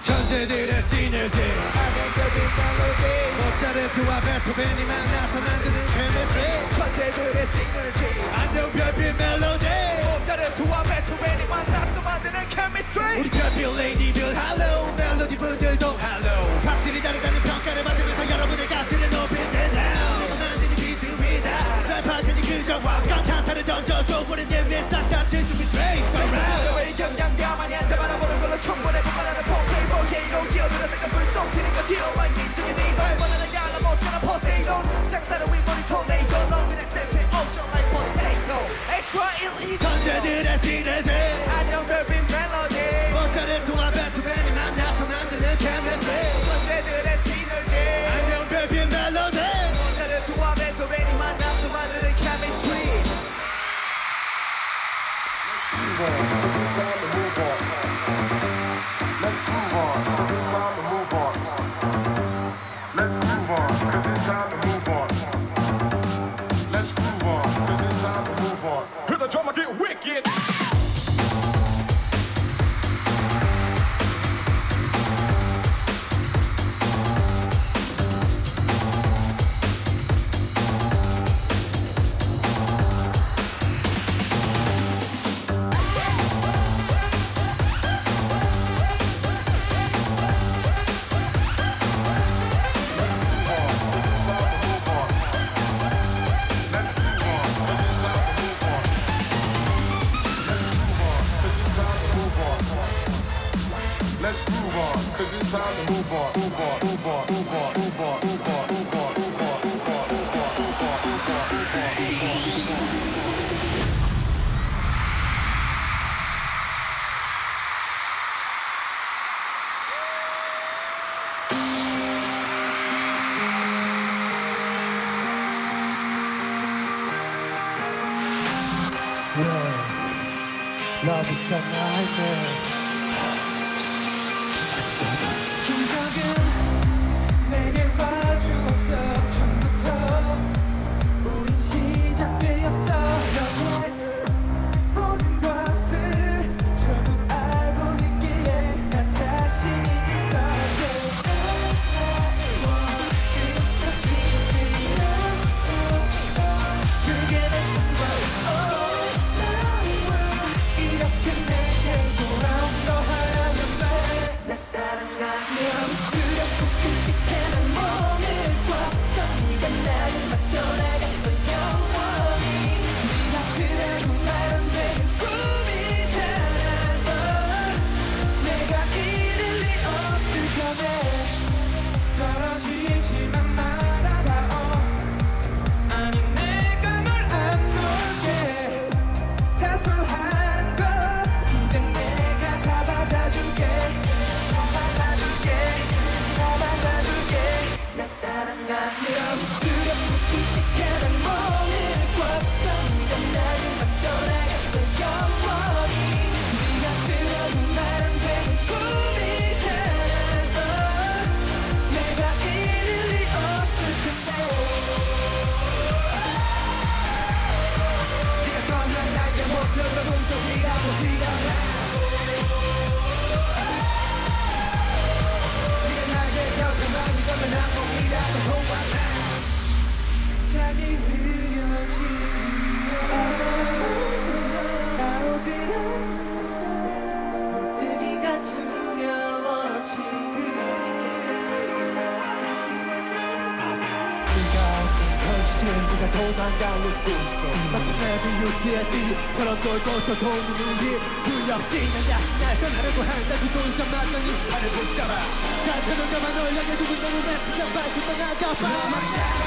천재들의 시너지 모차르트와 베토벤이 만나서 만드는 케미스트리 천재들의 시너지 안녕 별빛 멜로디 모차르트와 베토벤이 만나서 만드는 우리 케미스트리 별빛 레이디들 할로 멜로디 분들도 할로 확실히 다르다는 평가를 받으면서 여러분의 가치를 높인다 내가 만드는 비트 위다 날 파트니 그저 감탄사를 던져줘 우린 예민 싹같이 준비 straight around 너의 경량감만이 한테 바라보는 걸로 충분해 그만하는 포케이 볼케이로 기어들어 내가 불똥 튀는 거 티어만 인증의 네널 원하는 갈라모스나 포세이돈. 작다른 위머리 토네이도 넌 그냥 센트리 엄청 like potato. 엑스트라 1, 2, 천재들의 시너지 Ball. Move on, cause it's time to move on, move on, move on, move on, move on, move on, move on, move on, move on, move on, move on, move on, move on, move on. move on. Love is a nightmare 네가 도망가는 꿈속 마치 메비우스의 띠처럼 돌고 또 도는 우리 그 역시 난 다시 날 떠나려고 한다. 그 돌자마자 이 팔을 붙잡아. 너만 널 향해 두고 너는 내 심장 밟고 떠나가봐